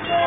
going?